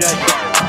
Judge.